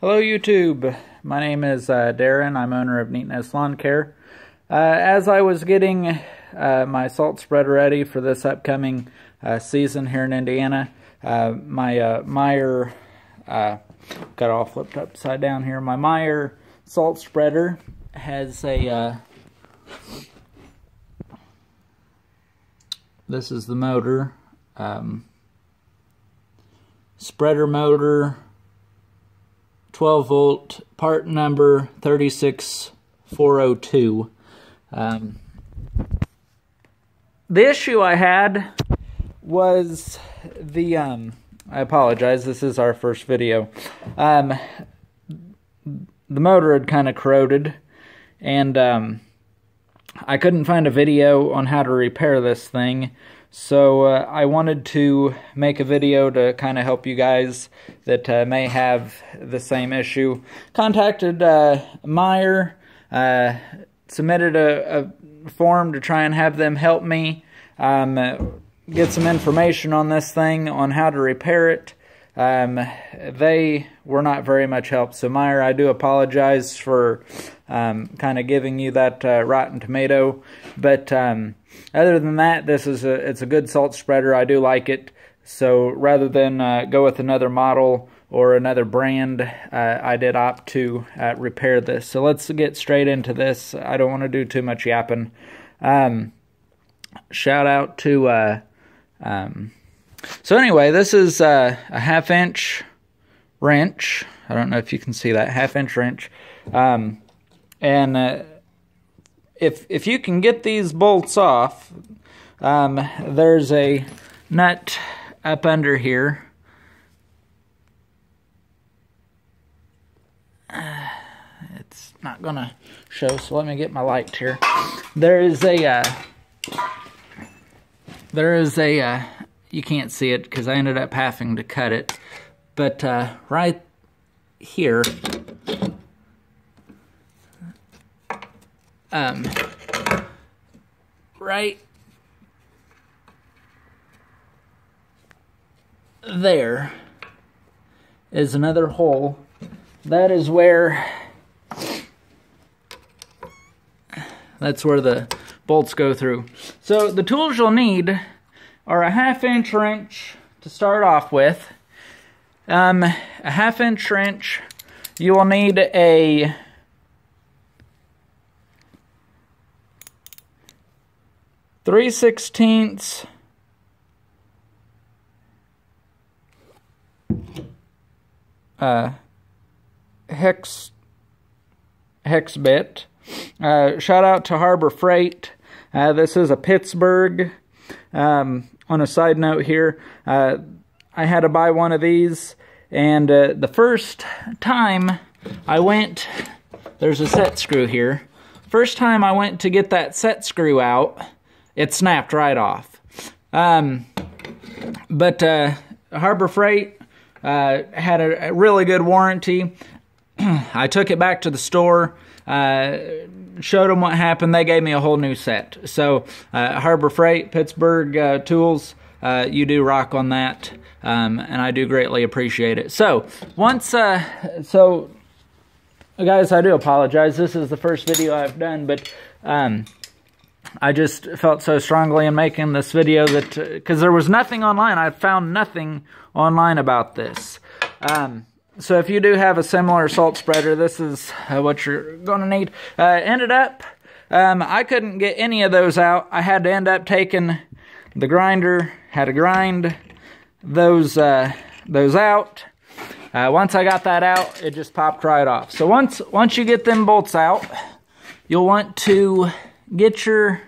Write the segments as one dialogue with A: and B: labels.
A: Hello YouTube, my name is uh, Darin, I'm owner of Neatness Lawn Care. Uh, as I was getting uh, my salt spread ready for this upcoming uh, season here in Indiana, uh, my uh, Meyer, got all flipped upside down here, my Meyer salt spreader has a, this is the motor, um, spreader motor, 12 volt, part number 36402. Um, the issue I had was the, um, I apologize, this is our first video. Um, the motor had kind of corroded, and um, I couldn't find a video on how to repair this thing. So uh, I wanted to make a video to kind of help you guys that uh, may have the same issue. Contacted uh, Meyer, uh, submitted a, a, form to try and have them help me um, get some information on this thing, on how to repair it. Um, they were not very much help. So Meyer, I do apologize for um, kind of giving you that uh, rotten tomato, but um, other than that, this is a it's a good salt spreader. I do like it. So rather than uh, go with another model or another brand, uh, I did opt to uh, repair this. So let's get straight into this. I don't want to do too much yapping. Um, shout out to. So anyway, this is uh, a half inch wrench. I don't know if you can see that half inch wrench. Um, and uh, if if you can get these bolts off, um, there's a nut up under here. Uh, it's not gonna show, so let me get my light here. There is a uh, there is a you can't see it because I ended up having to cut it, but uh, right here um, right there is another hole. That is where that's where the bolts go through. So the tools you'll need are a half inch wrench to start off with. Um, a half inch wrench. You will need a three sixteenths uh, hex hex bit. Uh, shout out to Harbor Freight. Uh, this is a Pittsburgh. Um, on a side note here, uh, I had to buy one of these, and uh, the first time I went, there's a set screw here. First time I went to get that set screw out, it snapped right off. Um, but uh, Harbor Freight uh, had a, a, really good warranty. I took it back to the store, uh, showed them what happened. They gave me a whole new set. So uh, Harbor Freight, Pittsburgh uh, Tools, uh, you do rock on that, um, and I do greatly appreciate it. So once, so guys, I do apologize. This is the first video I've done, but um, I just felt so strongly in making this video that, because uh, there was nothing online, I found nothing online about this. Um, so if you do have a similar salt spreader, this is uh, what you're going to need. Uh, ended up, um, I couldn't get any of those out. I had to end up taking the grinder, had to grind those, uh, those out. Uh, once I got that out, it just popped right off. So once, once you get them bolts out, you'll want to get your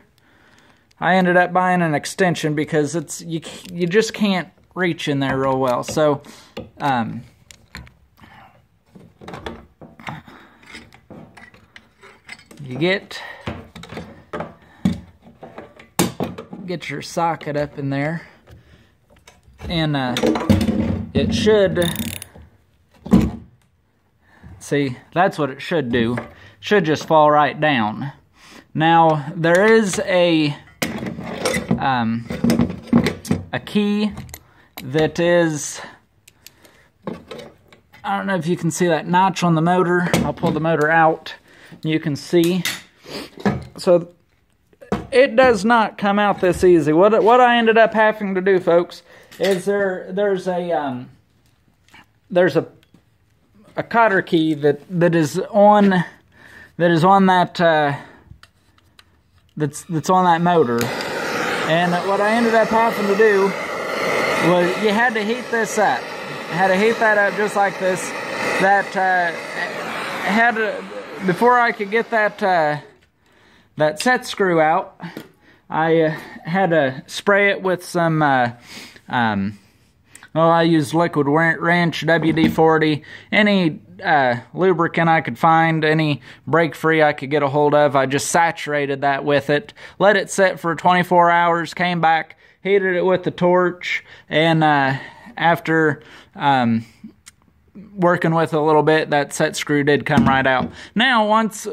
A: I ended up buying an extension because it's you you just can't reach in there real well. So um you get get your socket up in there. And uh, it should see that's what it should do. Should just fall right down. Now, there is a um, a key that is I don't know if you can see that notch on the motor. I'll pull the motor out. You can see. So it does not come out this easy. What what I ended up having to do, folks, is there there's a um, there's a a cotter key that that is on that is on that uh, that's that's on that motor. And what I ended up having to do was you had to heat this up. Had to heat that up just like this. That uh, had to, before I could get that uh, that set screw out. I uh, had to spray it with some. Uh, um, well, I used Liquid Wrench WD-40, any uh, lubricant I could find, any break-free I could get a hold of. I just saturated that with it, let it sit for 24 hours, came back, heated it with the torch, and uh, after um, working with a little bit, that set screw did come right out. Now, once,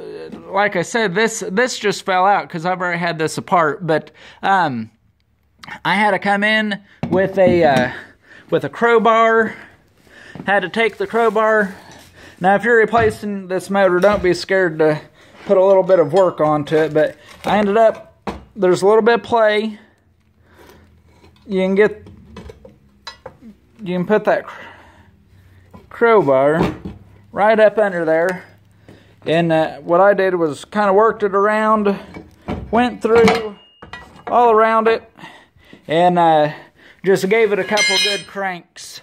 A: like I said, this this just fell out because I've already had this apart, but um, I had to come in with a uh, with a crowbar. Had to take the crowbar. Now, if you're replacing this motor, don't be scared to put a little bit of work onto it. But I ended up there's a little bit of play. You can get you can put that crowbar right up under there. And uh, what I did was kind of worked it around, went through all around it, and uh, just gave it a couple good cranks.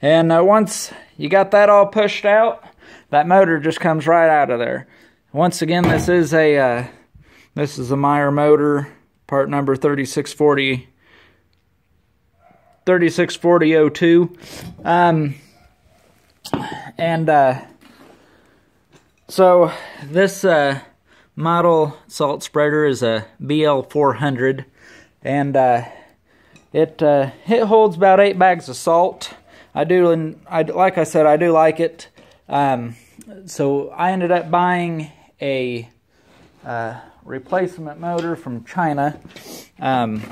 A: And uh, once you got that all pushed out, that motor just comes right out of there. Once again, this is a uh, this is a Meyer motor, part number 3640 364002. Um, and uh, so this uh, model salt spreader is a BL400 and uh, it uh, it holds about eight bags of salt. I do, and I like I said, I do like it. Um, so I ended up buying a uh, replacement motor from China. Um,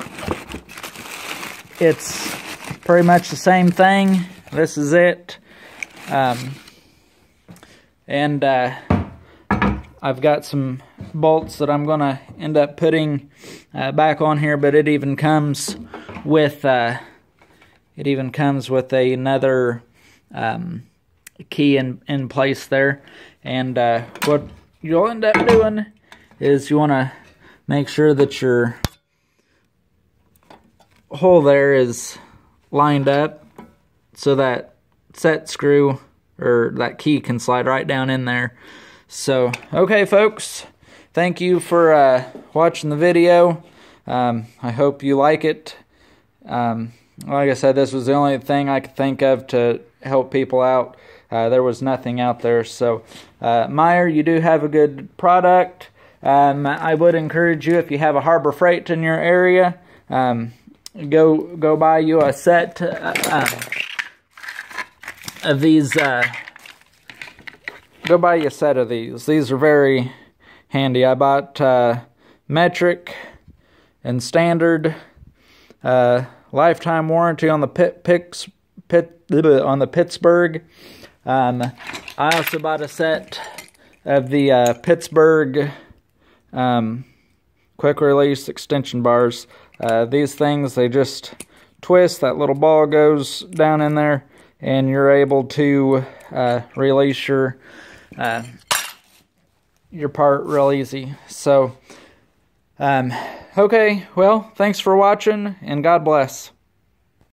A: it's pretty much the same thing. This is it. Um, and uh, I've got some bolts that I'm going to end up putting uh, back on here, but it even comes with uh, it even comes with a, another um, key in, in place there. And uh, what you'll end up doing is you want to make sure that your hole there is lined up so that set screw or that key can slide right down in there. So, okay, folks, thank you for uh, watching the video. Um, I hope you like it. Um, like I said, this was the only thing I could think of to help people out. Uh, there was nothing out there. So, uh, Meyer, you do have a good product. Um, I would encourage you if you have a Harbor Freight in your area, um, go go buy you a set. Uh, um, of these, uh, go buy you a set of these. These are very handy. I bought uh, metric and standard, uh, lifetime warranty on the pit picks pit on the Pittsburgh. Um, I also bought a set of the uh, Pittsburgh um, quick release extension bars. Uh, these things they just twist. That little ball goes down in there and you're able to uh, release your uh, your part real easy. So, um, okay, well, thanks for watching, and God bless.